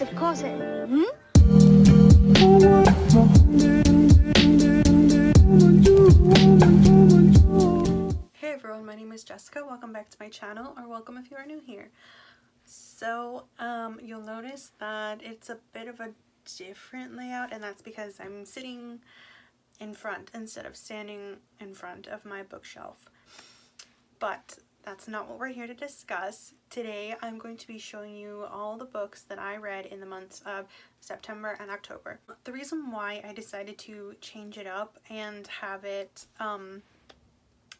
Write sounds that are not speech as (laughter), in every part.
Of course. Hmm? Hey everyone, my name is Jessica. Welcome back to my channel, or welcome if you are new here. So, um, you'll notice that it's a bit of a different layout, and that's because I'm sitting in front instead of standing in front of my bookshelf. But that's not what we're here to discuss. Today I'm going to be showing you all the books that I read in the months of September and October. The reason why I decided to change it up and have it um,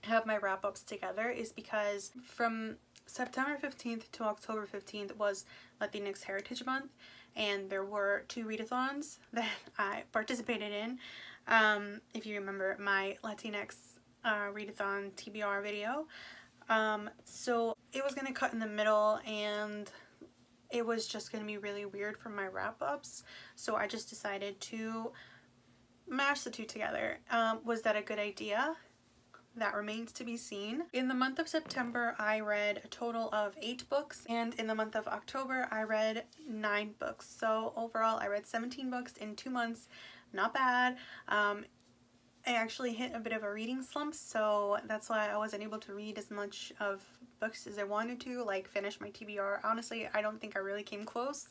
have my wrap-ups together is because from September 15th to October 15th was Latinx Heritage Month and there were two readathons (laughs) that I participated in. Um, if you remember my Latinx uh, readathon TBR video. Um, so it was going to cut in the middle and it was just going to be really weird for my wrap-ups. So I just decided to mash the two together. Um, was that a good idea? That remains to be seen. In the month of September, I read a total of eight books, and in the month of October, I read nine books. So overall, I read 17 books in two months. Not bad. Um, I actually hit a bit of a reading slump, so that's why I wasn't able to read as much of books as I wanted to, like finish my TBR. Honestly, I don't think I really came close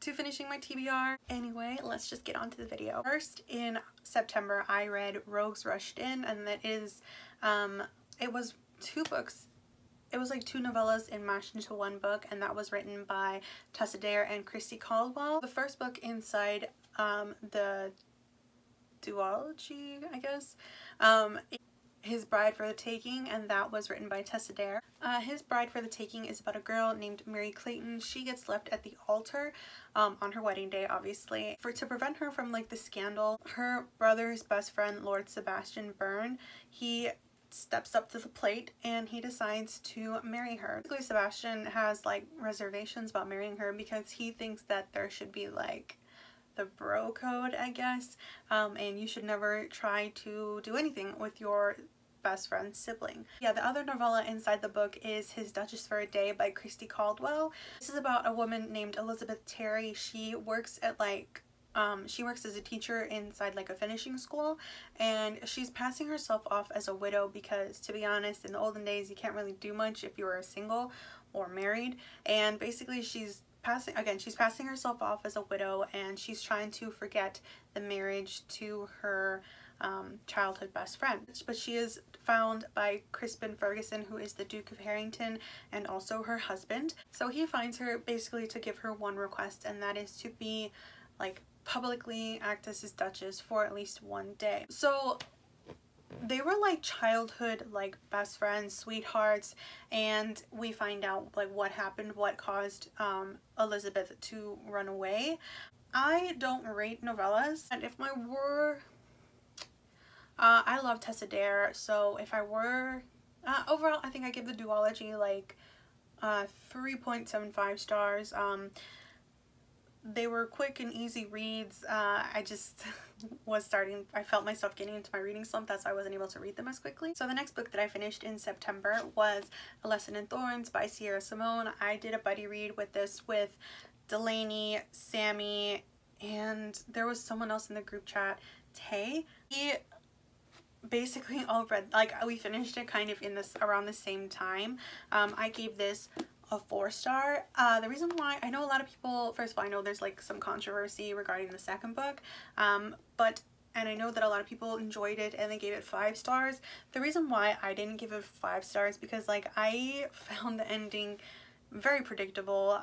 to finishing my TBR. Anyway, let's just get on to the video. First, in September, I read Rogues Rushed In, and that is, um, it was two books it was like two novellas in mashed into one book and that was written by Tessa Dare and Christi Caldwell. The first book inside um, the duology, I guess. Um, his Bride for the Taking, and that was written by Tessa Dare. Uh, his Bride for the Taking is about a girl named Mary Clayton. She gets left at the altar um, on her wedding day, obviously. For To prevent her from like the scandal, her brother's best friend, Lord Sebastian Byrne, he steps up to the plate and he decides to marry her. Basically, Sebastian has like reservations about marrying her because he thinks that there should be like the bro code, I guess, um, and you should never try to do anything with your best friend's sibling. Yeah, the other novella inside the book is His Duchess for a Day by Christi Caldwell. This is about a woman named Elizabeth Terry. She works at like um, she works as a teacher inside like a finishing school and she's passing herself off as a widow because to be honest in the olden days you can't really do much if you were single or married and basically she's passing again she's passing herself off as a widow and she's trying to forget the marriage to her um, childhood best friend. But she is found by Crispin Ferguson who is the Duke of Harrington and also her husband. So he finds her basically to give her one request and that is to be like publicly act as his duchess for at least one day. So they were like childhood like best friends sweethearts and we find out like what happened what caused um, elizabeth to run away. I don't rate novellas and if my were uh, i love tessa dare so if i were uh, overall i think i give the duology like uh, 3.75 stars. Um, they were quick and easy reads. Uh, I just (laughs) was starting, I felt myself getting into my reading slump. That's why I wasn't able to read them as quickly. So the next book that I finished in September was A Lesson in Thorns by Sierra Simone. I did a buddy read with this with Delaney, Sammy, and there was someone else in the group chat, Tay. He basically (laughs) all read, like we finished it kind of in this, around the same time. Um, I gave this a four star. Uh, the reason why, I know a lot of people, first of all, I know there's like some controversy regarding the second book, um, but, and I know that a lot of people enjoyed it and they gave it five stars. The reason why I didn't give it five stars because like I (laughs) found the ending very predictable.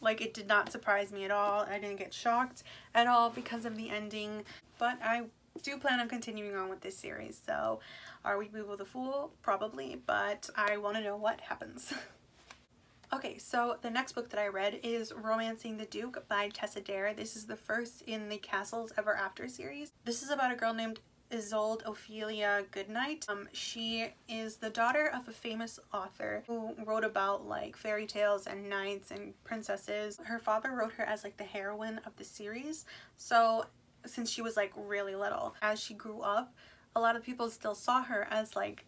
Like it did not surprise me at all. I didn't get shocked at all because of the ending, but I do plan on continuing on with this series. So are we Boo the Fool? Probably, but I want to know what happens. (laughs) okay, so the next book that I read is Romancing the Duke by Tessa Dare. This is the first in the Castles Ever After series. This is about a girl named Isolde Ophelia Goodnight. Um, she is the daughter of a famous author who wrote about like fairy tales and knights and princesses. Her father wrote her as like the heroine of the series. So since she was like really little, as she grew up, a lot of people still saw her as like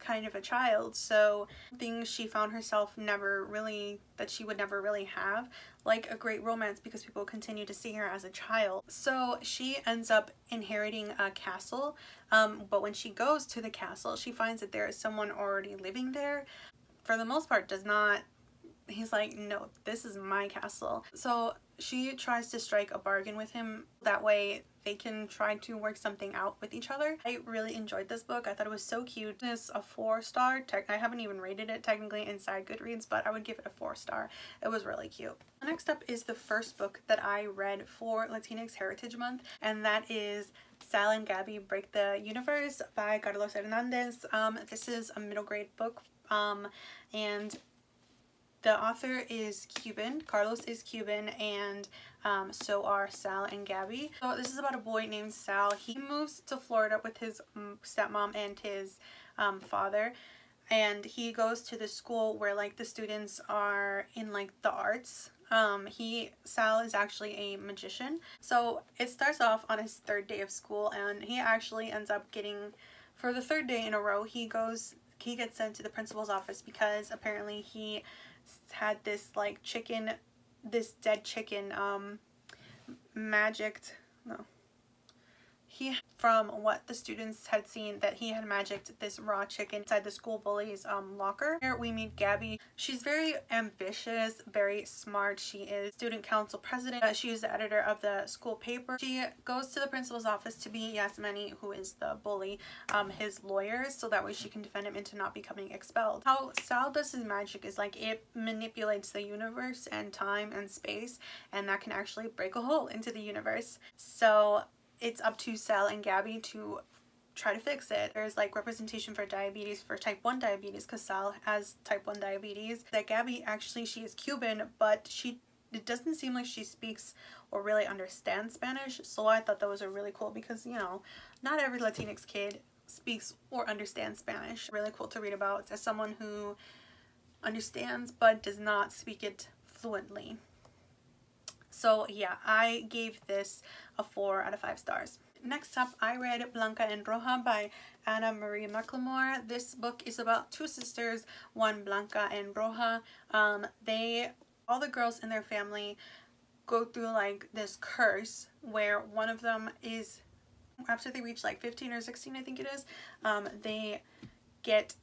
kind of a child. So things she found herself never really that she would never really have like a great romance because people continue to see her as a child. So she ends up inheriting a castle um, but when she goes to the castle she finds that there is someone already living there. For the most part does not he's like no this is my castle. So she tries to strike a bargain with him that way they can try to work something out with each other. I really enjoyed this book. I thought it was so cute. It's a four star. I haven't even rated it technically inside Goodreads, but I would give it a four star. It was really cute. Next up is the first book that I read for Latinx Heritage Month, and that is Sal and Gabby Break the Universe by Carlos Hernandez. Um, this is a middle grade book, um, and the author is Cuban. Carlos is Cuban, and um, so are Sal and Gabby. So this is about a boy named Sal. He moves to Florida with his stepmom and his um, father and he goes to the school where like the students are in like the arts um he sal is actually a magician so it starts off on his third day of school and he actually ends up getting for the third day in a row he goes he gets sent to the principal's office because apparently he had this like chicken this dead chicken um magicked no he from what the students had seen that he had magicked this raw chicken inside the school bully's um, locker. Here we meet Gabby. She's very ambitious, very smart. She is student council president. Uh, she is the editor of the school paper. She goes to the principal's office to be Yasmany, who is the bully, um, his lawyer, so that way she can defend him into not becoming expelled. How Sal does his magic is like it manipulates the universe and time and space, and that can actually break a hole into the universe. So it's up to Sal and Gabby to try to fix it. There's like representation for diabetes for type 1 diabetes because Sal has type 1 diabetes. That Gabby actually she is Cuban but she it doesn't seem like she speaks or really understands Spanish so I thought that was a really cool because you know not every Latinx kid speaks or understands Spanish. Really cool to read about as someone who understands but does not speak it fluently. So yeah, I gave this a 4 out of 5 stars. Next up, I read Blanca and Roja by Anna Marie McLemore. This book is about two sisters, one Blanca and Roja. Um, they, all the girls in their family go through like this curse where one of them is, after they reach like 15 or 16 I think it is, um, they get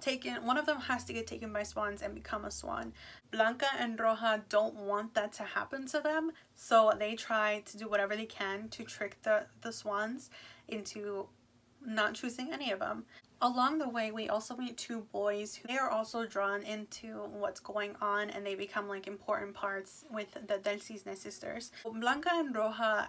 taken one of them has to get taken by swans and become a swan. Blanca and roja don't want that to happen to them so they try to do whatever they can to trick the the swans into not choosing any of them along the way we also meet two boys who they are also drawn into what's going on and they become like important parts with the del cisne sisters blanca and roja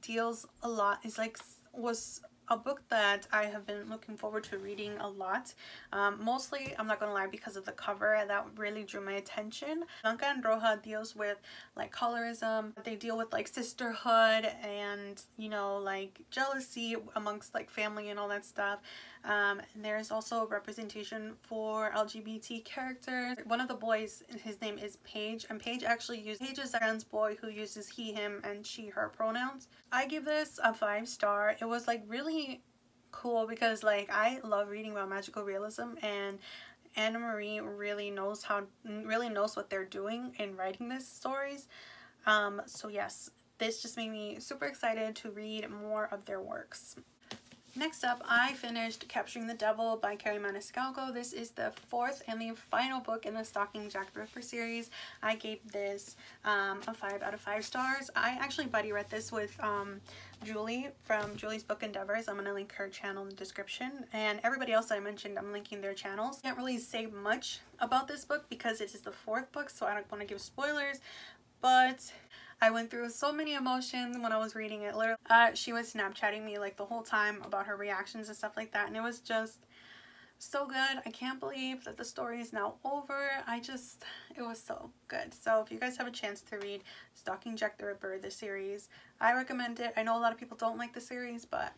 deals a lot is like was a book that I have been looking forward to reading a lot. Um, mostly, I'm not gonna lie, because of the cover that really drew my attention. Blanca and Roja deals with like colorism. They deal with like sisterhood and you know like jealousy amongst like family and all that stuff. Um, there's also representation for LGBT characters. One of the boys, his name is Page, and Page actually uses Page is a trans boy who uses he, him, and she, her pronouns. I give this a five star. It was like really cool because like I love reading about magical realism and Anna Marie really knows how really knows what they're doing in writing these stories. Um, so yes, this just made me super excited to read more of their works. Next up, I finished Capturing the Devil by Kerri Maniscalco. This is the fourth and the final book in the Stalking Jack the Ripper series. I gave this um, a 5 out of 5 stars. I actually buddy read this with um, Julie from Julie's Book Endeavors. I'm going to link her channel in the description. And everybody else I mentioned, I'm linking their channels. Can't really say much about this book because it is the fourth book, so I don't want to give spoilers. But I went through so many emotions when I was reading it. Literally, uh, she was Snapchatting me like the whole time about her reactions and stuff like that. And it was just so good. I can't believe that the story is now over. I just, it was so good. So if you guys have a chance to read Stalking Jack the Ripper, the series, I recommend it. I know a lot of people don't like the series, but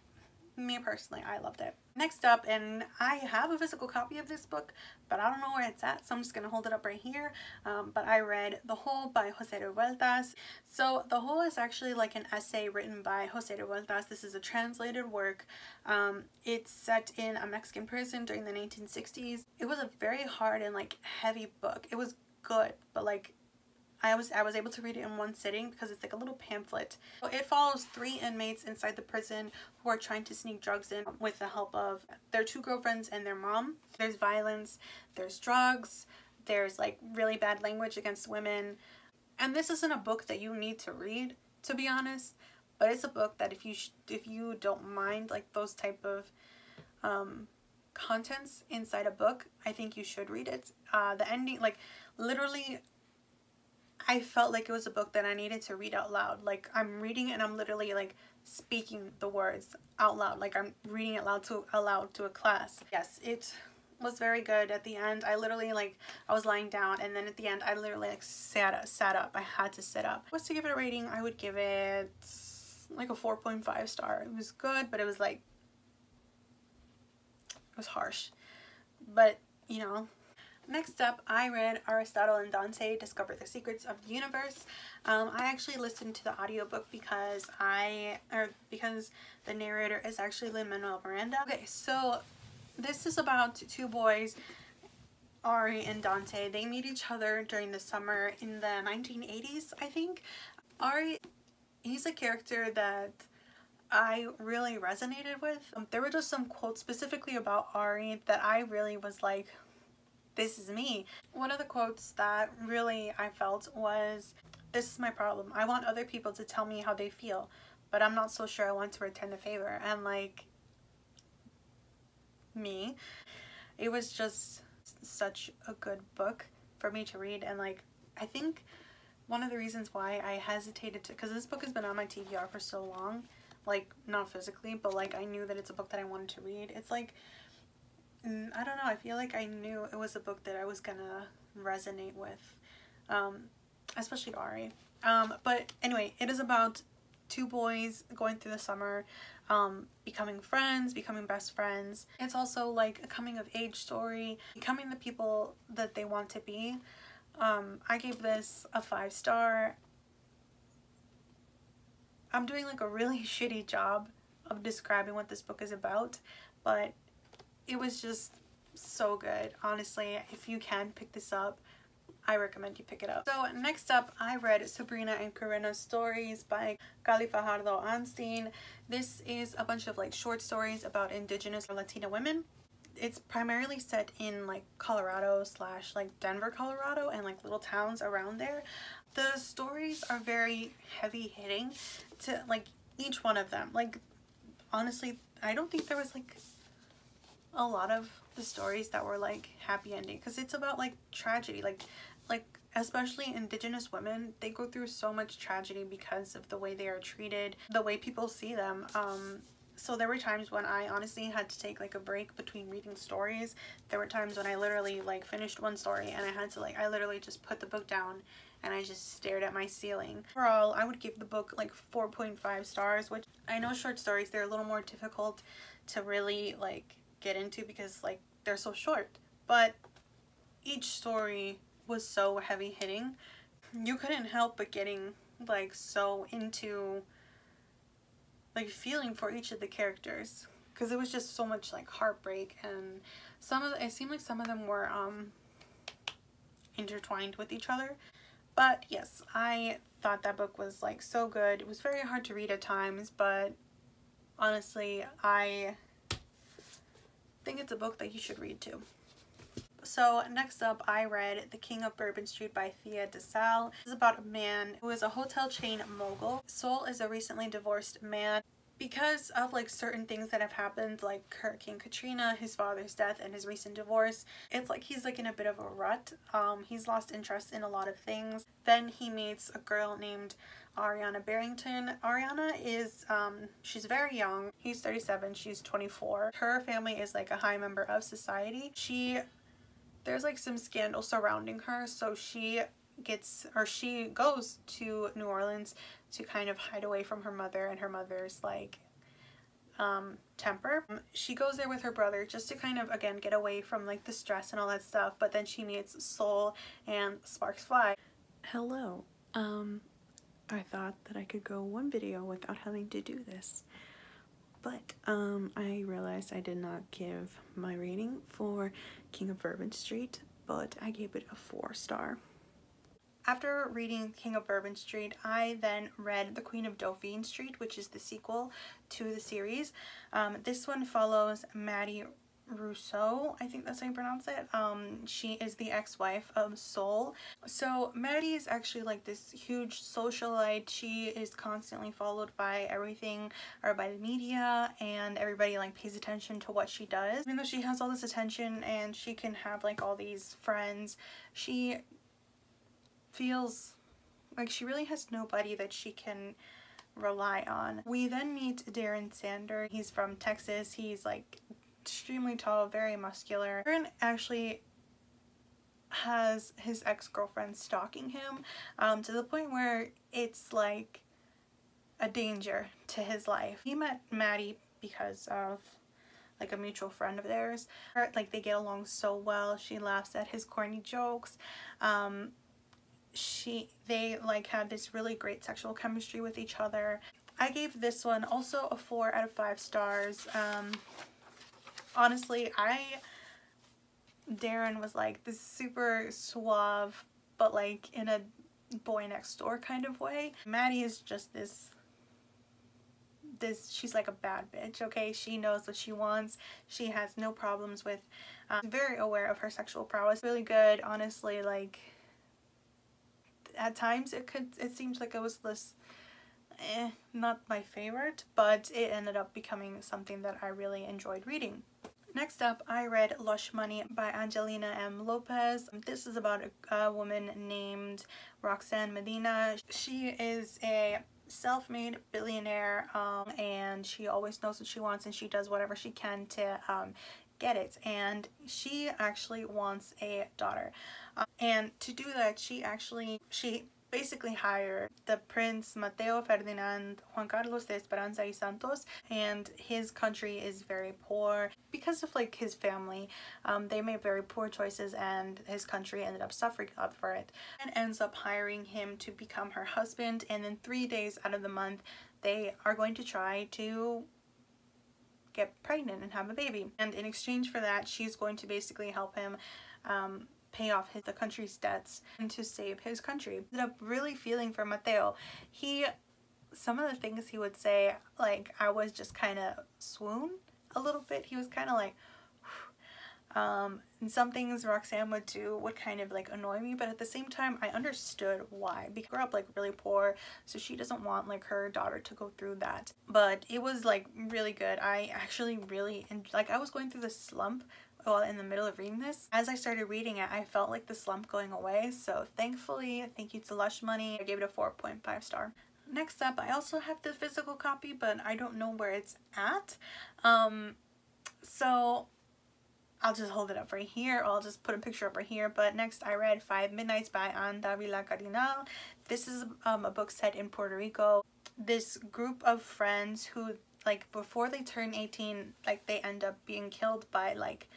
me personally, I loved it. Next up, and I have a physical copy of this book, but I don't know where it's at, so I'm just going to hold it up right here. Um, but I read The Hole by Jose Revueltas. So The Hole is actually like an essay written by Jose Revueltas. This is a translated work. Um, it's set in a Mexican prison during the 1960s. It was a very hard and like heavy book. It was good, but like I was I was able to read it in one sitting because it's like a little pamphlet. So it follows three inmates inside the prison who are trying to sneak drugs in with the help of their two girlfriends and their mom. There's violence, there's drugs, there's like really bad language against women. And this isn't a book that you need to read, to be honest, but it's a book that if you if you don't mind like those type of um, contents inside a book, I think you should read it. Uh, the ending, like literally I felt like it was a book that I needed to read out loud. Like I'm reading and I'm literally like speaking the words out loud. Like I'm reading it loud to aloud to a class. Yes, it was very good at the end. I literally like I was lying down and then at the end I literally like sat sat up. I had to sit up. Was to give it a rating, I would give it like a 4.5 star. It was good, but it was like it was harsh. But, you know, Next up, I read Aristotle and Dante Discover the Secrets of the Universe. Um, I actually listened to the audiobook because I, or because the narrator is actually Lin-Manuel Miranda. Okay, so this is about two boys, Ari and Dante. They meet each other during the summer in the 1980s, I think. Ari, he's a character that I really resonated with. Um, there were just some quotes specifically about Ari that I really was like, this is me. One of the quotes that really I felt was, this is my problem. I want other people to tell me how they feel, but I'm not so sure I want to return the favor. And like, me, it was just such a good book for me to read. And like, I think one of the reasons why I hesitated to, because this book has been on my TBR for so long, like not physically, but like I knew that it's a book that I wanted to read. It's like I don't know, I feel like I knew it was a book that I was gonna resonate with, um, especially Ari. Um, but anyway, it is about two boys going through the summer, um, becoming friends, becoming best friends. It's also like a coming of age story, becoming the people that they want to be. Um, I gave this a five star. I'm doing like a really (laughs) shitty job of describing what this book is about, but it was just so good. Honestly, if you can pick this up, I recommend you pick it up. So next up, I read Sabrina and Corina's Stories by Kali Fajardo Anstine. This is a bunch of like short stories about indigenous or Latina women. It's primarily set in like Colorado slash like Denver, Colorado and like little towns around there. The stories are very heavy hitting to like each one of them. Like honestly, I don't think there was like a lot of the stories that were like happy ending because it's about like tragedy like like especially indigenous women they go through so much tragedy because of the way they are treated the way people see them um so there were times when I honestly had to take like a break between reading stories. There were times when I literally like finished one story and I had to like I literally just put the book down and I just stared at my ceiling. Overall, I would give the book like 4.5 stars, which I know short stories, they're a little more difficult to really like get into because like they're so short. But each story was so heavy hitting. You couldn't help but getting like so into like feeling for each of the characters because it was just so much like heartbreak and some of the, it seemed like some of them were um intertwined with each other but yes I thought that book was like so good it was very hard to read at times but honestly I think it's a book that you should read too. So next up, I read The King of Bourbon Street by Thea DeSalle. This is about a man who is a hotel chain mogul. Sol is a recently divorced man. Because of like certain things that have happened like Hurricane Katrina, his father's death, and his recent divorce, it's like he's like in a bit of a rut. Um, he's lost interest in a lot of things. Then he meets a girl named Ariana Barrington. Ariana is, um, she's very young. He's 37, she's 24. Her family is like a high member of society. She, there's like some scandal surrounding her, so she gets, or she goes to New Orleans to kind of hide away from her mother, and her mother's like, um, temper. She goes there with her brother just to kind of, again, get away from like the stress and all that stuff. But then she meets Sol and Sparks Fly. Hello. Um, I thought that I could go one video without having to do this. But um, I realized I did not give my rating for King of Bourbon Street, but I gave it a four star. After reading King of Bourbon Street, I then read The Queen of Dauphine Street, which is the sequel to the series. Um, this one follows Maddie Rousseau, I think that's how you pronounce it. Um, she is the ex-wife of Sol. So Maddie is actually like this huge socialite. She is constantly followed by everything or by the media and everybody like pays attention to what she does. Even though she has all this attention and she can have like all these friends, she feels like she really has nobody that she can rely on. We then meet Darren Sander. He's from Texas. He's like extremely tall, very muscular. Darren actually has his ex-girlfriend stalking him um, to the point where it's like a danger to his life. He met Maddie because of like a mutual friend of theirs. Like they get along so well. She laughs at his corny jokes. Um, she they like had this really great sexual chemistry with each other. I gave this one also a 4 out of 5 stars. Um, honestly, I Darren was like this super suave but like in a boy next door kind of way. Maddie is just this this she's like a bad bitch okay she knows what she wants she has no problems with um, very aware of her sexual prowess really good honestly like at times it could it seems like it was this eh, not my favorite but it ended up becoming something that I really enjoyed reading. Next up, I read Lush Money by Angelina M. Lopez. This is about a, a woman named Roxanne Medina. She is a self-made billionaire um, and she always knows what she wants and she does whatever she can to um, get it and she actually wants a daughter uh, and to do that she actually she basically hire the Prince Mateo Ferdinand Juan Carlos de Esperanza y Santos and his country is very poor because of like his family um, they made very poor choices and his country ended up suffering up for it and ends up hiring him to become her husband and then three days out of the month they are going to try to get pregnant and have a baby. And in exchange for that, she's going to basically help him um, pay off his, the country's debts and to save his country. I ended up really feeling for Mateo. He, some of the things he would say, like I was just kind of swoon a little bit. He was kind of like, um, and some things Roxanne would do would kind of like annoy me, but at the same time, I understood why. Because grew up like really poor, so she doesn't want like her daughter to go through that. But it was like really good. I actually really, like I was going through the slump while in the middle of reading this. As I started reading it, I felt like the slump going away. So thankfully, thank you to Lush Money, I gave it a 4.5 star. Next up, I also have the physical copy, but I don't know where it's at. Um, so I'll just hold it up right here. I'll just put a picture up right here. But next I read Five Midnights by Ann Davila Cardinal. This is um, a book set in Puerto Rico. This group of friends who like before they turn 18 like they end up being killed by like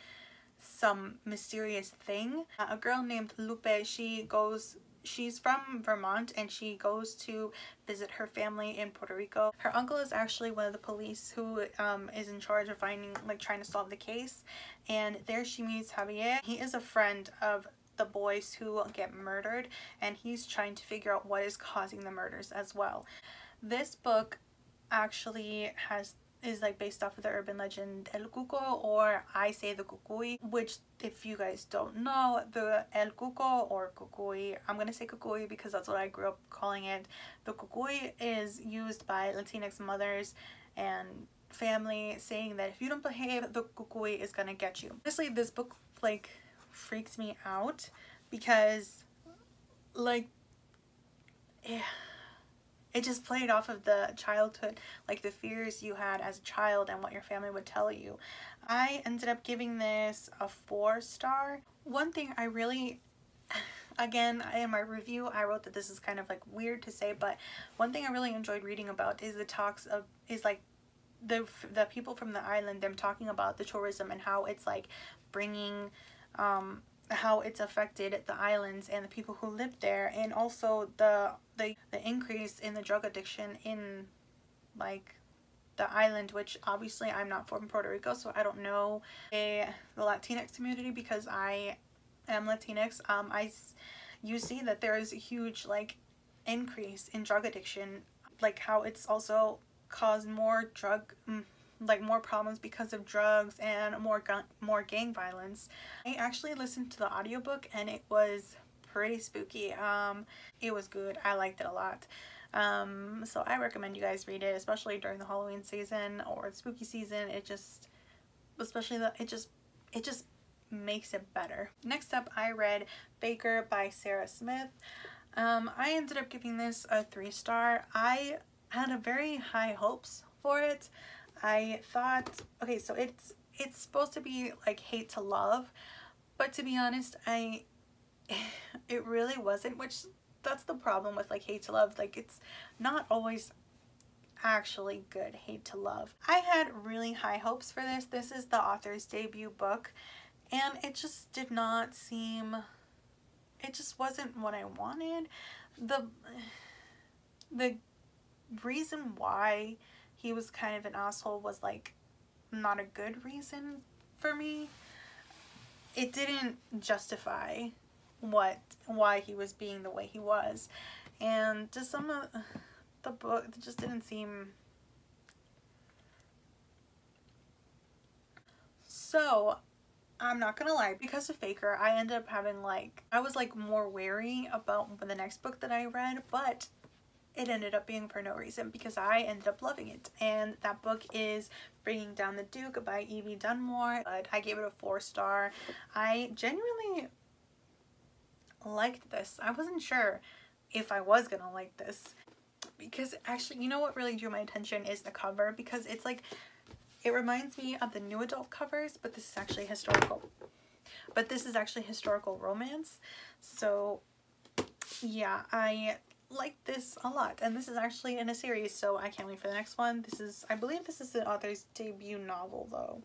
some mysterious thing. a girl named Lupe she goes she's from Vermont and she goes to visit her family in Puerto Rico. Her uncle is actually one of the police who um, is in charge of finding, like trying to solve the case. And there she meets Javier. He is a friend of the boys who get murdered and he's trying to figure out what is causing the murders as well. This book actually has is like based off of the urban legend El Cuco or I say the Cucuy which if you guys don't know the El Cuco or Cucuy I'm gonna say Cucuy because that's what I grew up calling it. The Cucuy is used by Latinx mothers and family saying that if you don't behave the Cucuy is gonna get you. Honestly this book like freaks me out because like yeah it just played off of the childhood, like the fears you had as a child and what your family would tell you. I ended up giving this a four star. One thing I really, (laughs) again, in my review, I wrote that this is kind of like weird to say, but one thing I really enjoyed reading about is the talks of, is like the the people from the island them talking about the tourism and how it's like bringing um how it's affected the islands and the people who live there and also the the, the increase in the drug addiction in like the island which obviously I'm not from Puerto Rico so I don't know a, the Latinx community because I am Latinx. Um I you see that there is a huge like increase in drug addiction like how it's also caused more drug mm, like more problems because of drugs and more gun more gang violence. I actually listened to the audiobook and it was pretty spooky. Um, it was good. I liked it a lot. Um, so I recommend you guys read it, especially during the Halloween season or spooky season. It just, especially the, it just, it just makes it better. Next up, I read Faker by Sarah Smith. Um, I ended up giving this a three star. I had a very high hopes for it. I thought, okay, so it's it's supposed to be like hate to love, but to be honest, I (sighs) it really wasn't, which that's the problem with like hate to love. Like it's not always actually good hate to love. I had really high hopes for this. This is the author's debut book and it just did not seem it just wasn't what I wanted. The (sighs) the reason why he was kind of an asshole was like not a good reason for me. It didn't justify what why he was being the way he was. And just some of the book just didn't seem so I'm not gonna lie, because of Faker, I ended up having like, I was like more wary about the next book that I read, but it ended up being for no reason because I ended up loving it. And that book is Bringing Down the Duke by Evie Dunmore. But I gave it a four star. I genuinely liked this. I wasn't sure if I was gonna like this because actually, you know what really drew my attention is the cover because it's like, it reminds me of the new adult covers, but this is actually historical. But this is actually historical romance. So yeah, I like this a lot and this is actually in a series so I can't wait for the next one. This is, I believe this is the author's debut novel though.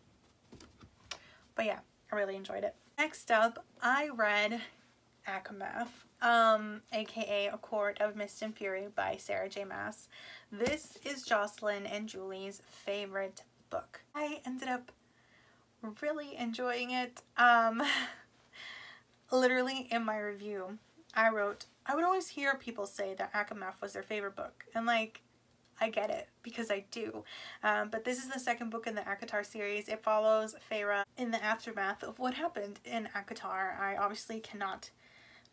But yeah, I really enjoyed it. Next up, I read ACOMAF, um, aka A Court of Mist and Fury by Sarah J Maas. This is Jocelyn and Julie's favorite book. I ended up really enjoying it. Um, (laughs) literally in my review, I wrote, I would always hear people say that ACOMAF was their favorite book. And like, I get it because I do. Um, but this is the second book in the ACOTAR series. It follows Feyre in the aftermath of what happened in ACOTAR. I obviously cannot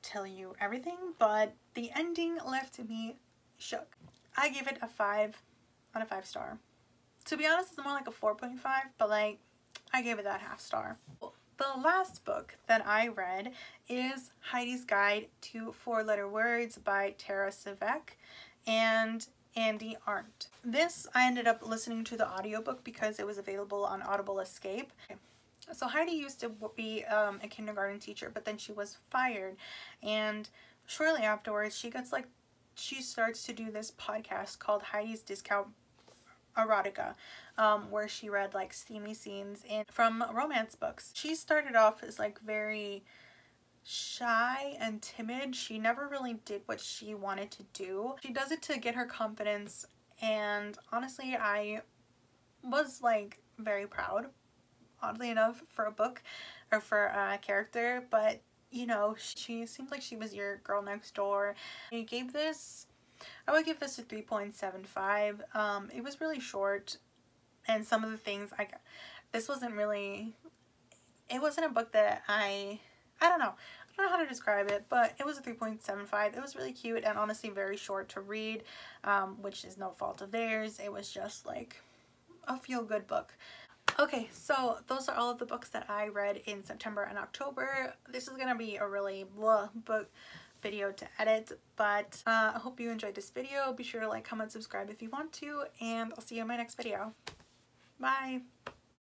tell you everything, but the ending left me shook. I gave it a 5 on a 5 star. To be honest, it's more like a 4.5, but like, I gave it that half star. The last book that I read is Heidi's Guide to Four-Letter Words by Tara Sivec and Andi Arndt. This I ended up listening to the audiobook because it was available on Audible Escape. So Heidi used to be um, a kindergarten teacher, but then she was fired. And shortly afterwards, she gets like, she starts to do this podcast called Heidi's Discount erotica um, where she read like steamy scenes in from romance books. She started off as like very shy and timid. She never really did what she wanted to do. She does it to get her confidence and honestly I was like very proud oddly enough for a book or for a character but you know she seemed like she was your girl next door. I gave this I would give this a 3.75. Um, it was really short and some of the things I got, this wasn't really it wasn't a book that I I don't know I don't know how to describe it but it was a 3.75 it was really cute and honestly very short to read um, which is no fault of theirs. It was just like a feel-good book. Okay so those are all of the books that I read in September and October. This is gonna be a really blah book video to edit but uh, I hope you enjoyed this video. Be sure to like comment subscribe if you want to and I'll see you in my next video. Bye